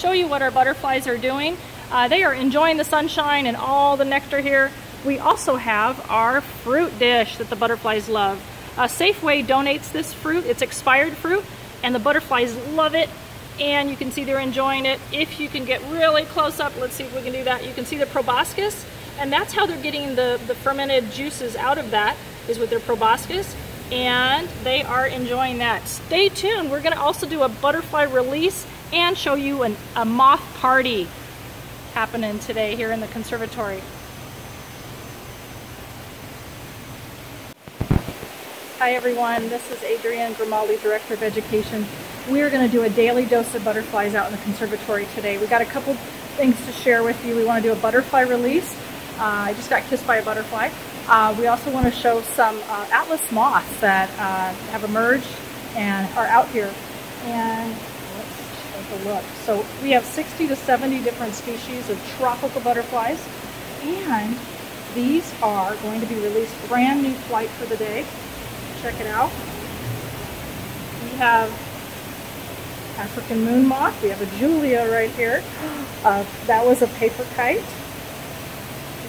show you what our butterflies are doing. Uh, they are enjoying the sunshine and all the nectar here. We also have our fruit dish that the butterflies love. Uh, Safeway donates this fruit. It's expired fruit and the butterflies love it and you can see they're enjoying it. If you can get really close up, let's see if we can do that. You can see the proboscis and that's how they're getting the, the fermented juices out of that is with their proboscis and they are enjoying that. Stay tuned. We're going to also do a butterfly release and show you an, a moth party happening today here in the conservatory. Hi everyone, this is Adriane Grimaldi, Director of Education. We are going to do a daily dose of butterflies out in the conservatory today. We got a couple things to share with you. We want to do a butterfly release. Uh, I just got kissed by a butterfly. Uh, we also want to show some uh, atlas moths that uh, have emerged and are out here. And a look. So we have 60 to 70 different species of tropical butterflies. And these are going to be released brand new flight for the day. Check it out. We have African moon moth. We have a Julia right here. Uh, that was a paper kite.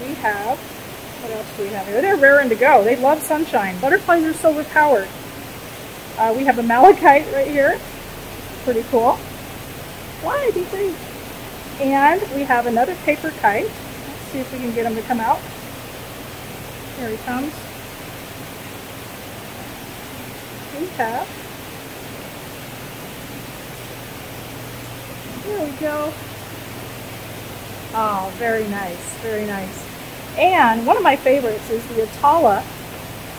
We have, what else do we have here? They're raring to go. They love sunshine. Butterflies are solar powered. Uh, we have a malachite right here. Pretty cool. Why, be free. And we have another paper kite. Let's see if we can get him to come out. Here he comes. We have. There we go. Oh, very nice, very nice. And one of my favorites is the Atala,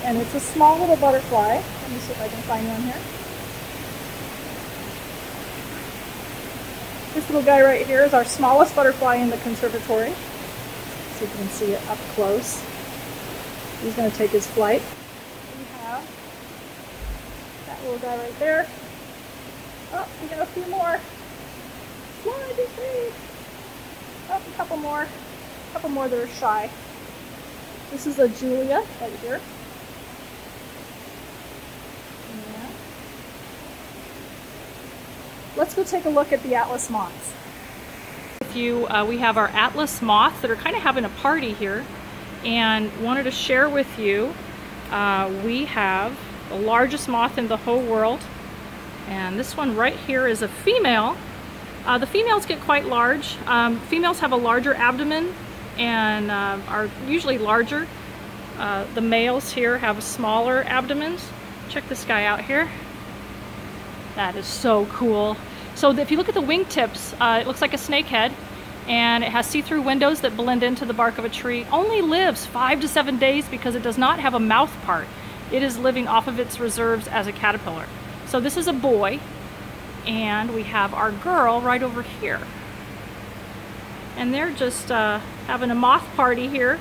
and it's a small little butterfly. Let me see if I can find one here. This little guy right here is our smallest butterfly in the conservatory. So you can see it up close. He's going to take his flight. We have that little guy right there. Oh, we got a few more. Fly, be free. Oh, a couple more. A couple more that are shy. This is a Julia right here. Let's go take a look at the Atlas moths. With you, uh, we have our Atlas moths that are kind of having a party here and wanted to share with you uh, we have the largest moth in the whole world and this one right here is a female. Uh, the females get quite large. Um, females have a larger abdomen and uh, are usually larger. Uh, the males here have smaller abdomens. Check this guy out here. That is so cool. So if you look at the wingtips, uh, it looks like a snake head and it has see-through windows that blend into the bark of a tree. Only lives five to seven days because it does not have a mouth part. It is living off of its reserves as a caterpillar. So this is a boy and we have our girl right over here. And they're just uh, having a moth party here